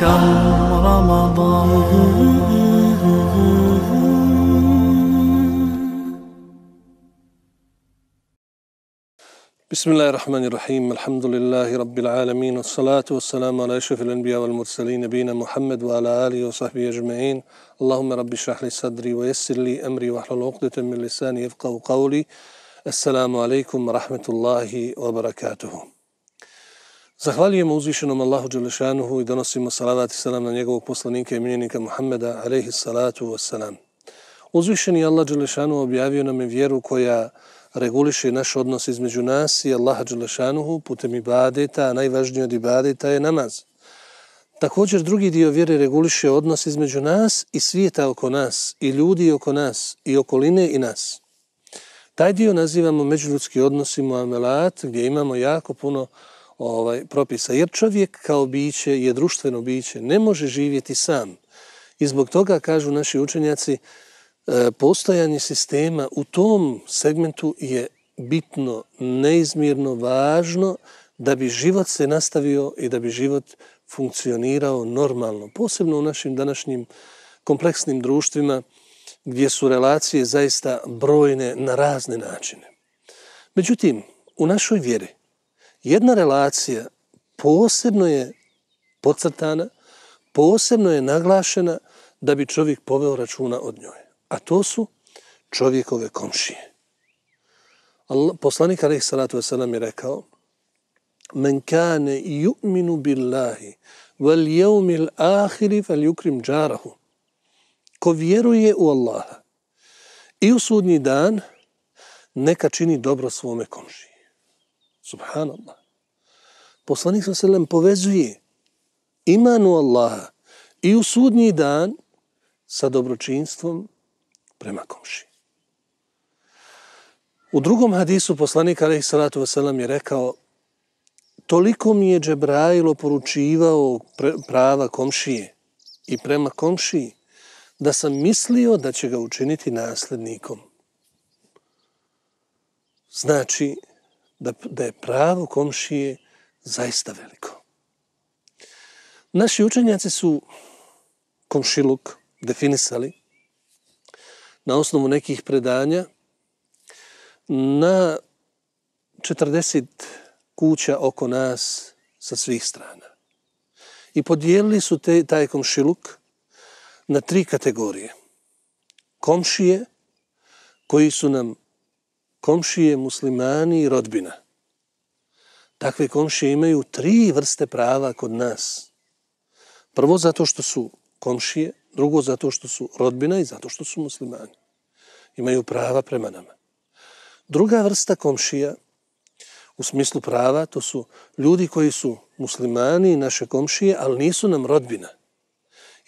كم رمضان. بسم الله الرحمن الرحيم. الحمد لله رب العالمين والصلاة والسلام على أشرف الأنبياء والمرسلين نبينا محمد وعلى آله وصحبه أجمعين. اللهم رب اشرح لي صدري ويسر لي أمري واحلل عقدة من لساني يفقهوا قولي. السلام عليكم ورحمة الله وبركاته. Zahvaljujemo uzvišenom Allahu Đelešanuhu i donosimo salavat i salam na njegovog poslanika i miljenika Muhammeda, alaihi salatu wassalam. Uzvišeni Allah Đelešanuhu objavio nam je vjeru koja reguliše naš odnos između nas i Allaha Đelešanuhu putem ibadeta, a najvažniji od ibadeta je namaz. Također drugi dio vjere reguliše odnos između nas i svijeta oko nas, i ljudi oko nas, i okoline i nas. Taj dio nazivamo međuljudski odnos i muamelat, gdje imamo jako puno ovaj propisa. Jer čovjek kao biće je društveno biće, ne može živjeti sam. I zbog toga, kažu naši učenjaci, e, postojanje sistema u tom segmentu je bitno, neizmjerno, važno da bi život se nastavio i da bi život funkcionirao normalno. Posebno u našim današnjim kompleksnim društvima gdje su relacije zaista brojne na razne načine. Međutim, u našoj vjeri jedna relacija posebno je podcrtana, posebno je naglašena da bi čovjek poveo računa od njoj. A to su čovjekove komšije. Allah, poslanik alaih salatu wasalam je rekao Men kane ju'minu billahi wal jevmil ahiri fal yukrim džarahu. Ko vjeruje u Allaha i u sudnji dan, neka čini dobro svome komšiji. Subhanallah. Poslanik sa selem povezuje imanu Allaha i u sudnji dan sa dobročinstvom prema komši. U drugom hadisu poslanik alaih salatu wasalam je rekao toliko mi je Džebrajlo poručivao prava komšije i prema komšiji da sam mislio da će ga učiniti naslednikom. Znači, da, da je pravo komšije zaista veliko. Naši učenjaci su komšiluk definisali na osnovu nekih predanja na 40 kuća oko nas sa svih strana. I podijelili su te, taj komšiluk na tri kategorije. Komšije koji su nam komšije muslimani i rodbina. Takve komšije imaju tri vrste prava kod nas. Prvo zato što su komšije, drugo zato što su rodbina i zato što su muslimani. Imaju prava prema nama. Druga vrsta komšija u smislu prava to su ljudi koji su muslimani i naše komšije, ali nisu nam rodbina.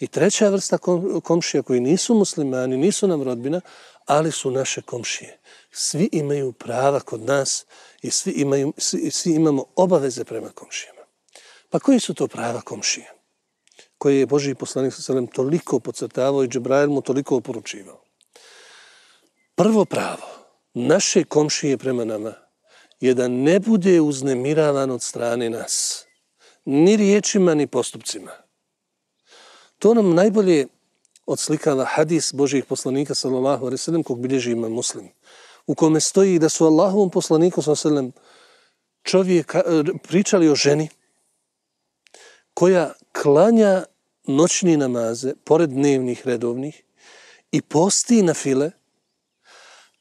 I treća vrsta komšija koji nisu muslimani, nisu nam rodbina, ali su naše komšije. Svi imaju prava kod nas i svi, imaju, svi, svi imamo obaveze prema komšijama. Pa koji su to prava komšije? Koje je Boži poslanik sa toliko pocrtavao i Džebrail mu toliko oporučivao. Prvo pravo naše komšije prema nama je da ne bude uznemiravan od strane nas. Ni riječima, ni postupcima. To nam najbolje odslikava hadis Božijih poslanika sallallahu alaihi sallam kog bilježi ima muslim u kome stoji da su Allahovom poslaniku sallallahu alaihi sallam čovjek pričali o ženi koja klanja noćni namaze pored dnevnih redovnih i posti na file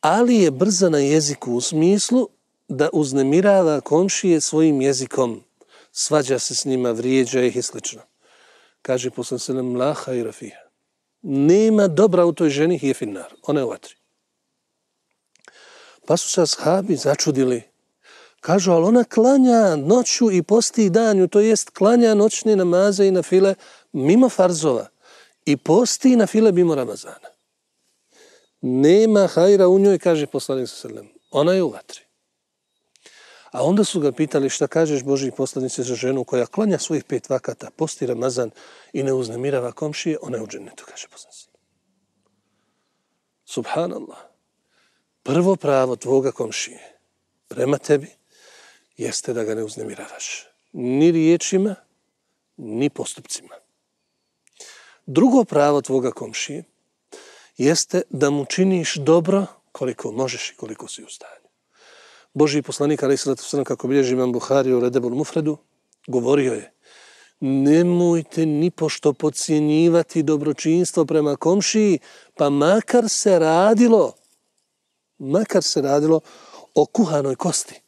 ali je brza na jeziku u smislu da uznemirava komšije svojim jezikom svađa se s njima, vrijeđa ih i slično. Kaže poslan selem, la hajra fiha. nema dobra u toj ženi, je finnar. Ona je u vatri. Pa su se ashabi začudili. Kažu, ali ona klanja noću i posti danju, to jest klanja noćne namaze i na file mimo farzova. I posti na file mimo Ramazana. Nema hajra u njoj, kaže poslanik sa sredem. Ona je u vatri. A onda su ga pitali šta kažeš Boži poslanice za ženu koja klanja svojih pet vakata, posti Ramazan i ne uznemirava komšije, ona je u džennetu, kaže poslanice. Subhanallah. Prvo pravo tvoga komšije prema tebi jeste da ga ne uznemiravaš. Ni riječima, ni postupcima. Drugo pravo tvoga komšije jeste da mu činiš dobro koliko možeš i koliko si u stanju. Boži poslanik, ali sallatu sallam, kako bilježi imam Buhari u Redebul Mufredu, govorio je, nemojte ni pošto pocijenjivati dobročinstvo prema komšiji, pa makar se radilo, makar se radilo o kuhanoj kosti.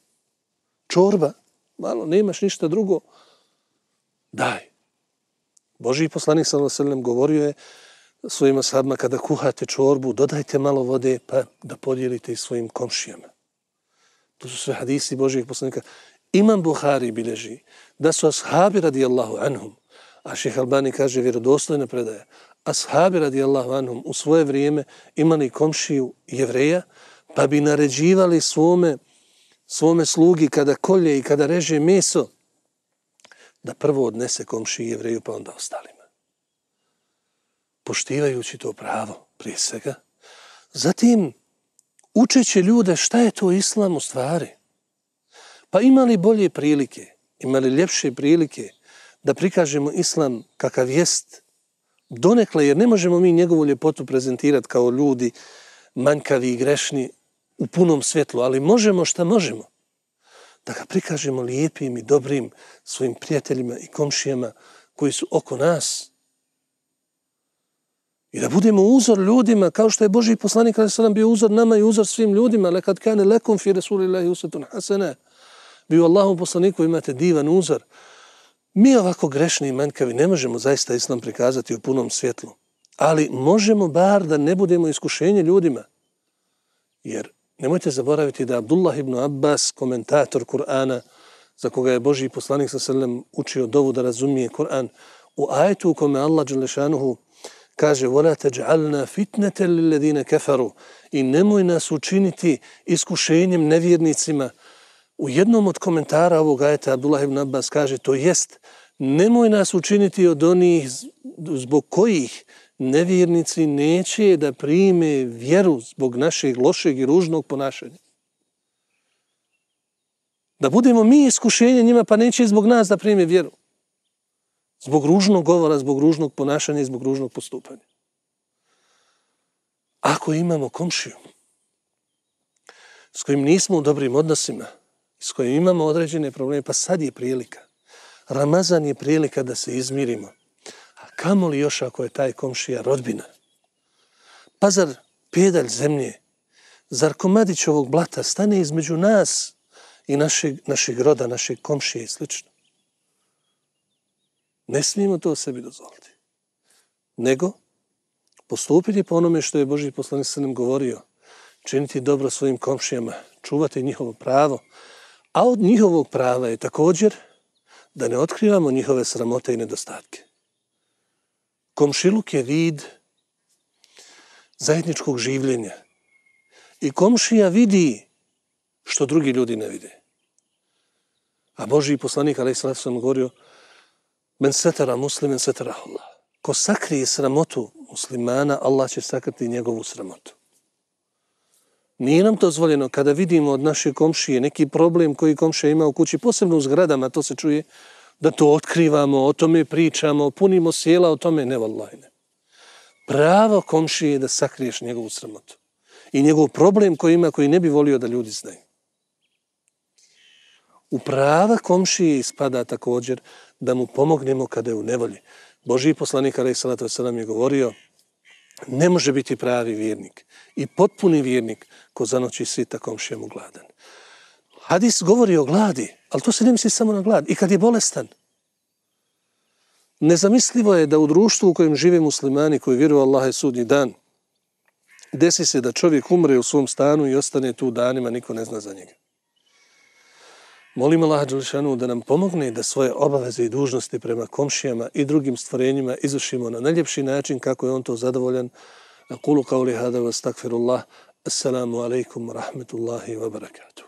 Čorba, malo, nemaš ništa drugo, daj. Boži poslanik sallam govorio je svojim ashabima kada kuhate čorbu, dodajte malo vode pa da podijelite i svojim komšijama. To su sve hadisi Božijeg poslanika. Imam Buhari bileži da su ashabi radijallahu anhum, a šeha Albani kaže vjerodostojna predaja, ashabi radijallahu anhum u svoje vrijeme imali komšiju jevreja, pa bi naređivali svome, svome slugi kada kolje i kada reže meso, da prvo odnese komši jevreju pa onda ostalima. Poštivajući to pravo prije svega, zatim učeće ljude šta je to islam u stvari. Pa imali bolje prilike, imali ljepše prilike da prikažemo islam kakav jest donekle, jer ne možemo mi njegovu ljepotu prezentirati kao ljudi manjkavi i grešni u punom svjetlu, ali možemo šta možemo da ga prikažemo lijepim i dobrim svojim prijateljima i komšijama koji su oko nas. I da budemo uzor ljudima, kao što je Boži poslanik, kada sam bio uzor nama i uzor svim ljudima, Le kad kane lekom fi Rasulillahi usatun hasene, bio Allahom poslaniku imate divan uzor. Mi ovako grešni i manjkavi ne možemo zaista islam prikazati u punom svjetlu, ali možemo bar da ne budemo iskušenje ljudima, jer Nemojte zaboraviti da Abdullah ibn Abbas, komentator Kur'ana, za koga je Boži poslanik sa selem učio dovu da razumije Kur'an, u ajetu u kome Allah Đelešanuhu kaže وَلَا تَجْعَلْنَا فِتْنَةً لِلَّذِينَ كَفَرُوا i nemoj nas učiniti iskušenjem nevjernicima. U jednom od komentara ovog ajeta Abdullah ibn Abbas kaže to jest nemoj nas učiniti od onih zbog kojih nevjernici neće da prime vjeru zbog našeg lošeg i ružnog ponašanja. Da budemo mi iskušenje njima, pa neće zbog nas da prime vjeru. Zbog ružnog govora, zbog ružnog ponašanja i zbog ružnog postupanja. Ako imamo komšiju s kojim nismo u dobrim odnosima, s kojim imamo određene probleme, pa sad je prilika. Ramazan je prilika da se izmirimo kamo li još ako je taj komšija rodbina? Pa zar pedalj zemlje, zar komadić ovog blata stane između nas i našeg, našeg roda, našeg komšije i slično? Ne smijemo to sebi dozvoliti. Nego, postupiti po onome što je Boži poslanik sa nam govorio, činiti dobro svojim komšijama, čuvati njihovo pravo, a od njihovog prava je također da ne otkrivamo njihove sramote i nedostatke. Komšiluk je vid zajedničkog življenja. I komšija vidi što drugi ljudi ne vide. A Boži poslanik, ali i sam govorio, men setara muslimen setara Allah. Ko sakrije sramotu muslimana, Allah će sakriti njegovu sramotu. Nije nam to zvoljeno kada vidimo od naše komšije neki problem koji komšija ima u kući, posebno u zgradama, to se čuje, da to otkrivamo, o tome pričamo, punimo sjela o tome, ne vallahi. Pravo komšije je da sakriješ njegovu sramotu i njegov problem koji ima koji ne bi volio da ljudi znaju. U prava komšije ispada također da mu pomognemo kada je u nevolji. Boži poslanik alaih salatu wasalam je govorio ne može biti pravi vjernik i potpuni vjernik ko zanoći sita komšija mu gladan. Hadis govori o gladi, ali to se ne misli samo na glad. I kad je bolestan. Nezamislivo je da u društvu u kojem žive muslimani koji vjeruju Allah je sudnji dan, desi se da čovjek umre u svom stanu i ostane tu danima, niko ne zna za njega. Molim Allah Đelšanu da nam pomogne da svoje obaveze i dužnosti prema komšijama i drugim stvorenjima izvršimo na najljepši način kako je on to zadovoljan. Kulu kao li hada vas takfirullah. Assalamu alaikum rahmetullahi wa barakatuh.